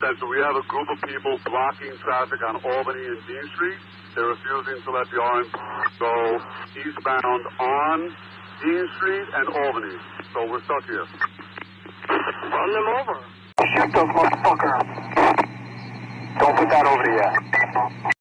So we have a group of people blocking traffic on Albany and Dean Street. They're refusing to let the orange go eastbound on Dean Street and Albany. So we're stuck here. Run them over. Shoot those motherfuckers. Don't put that over yet.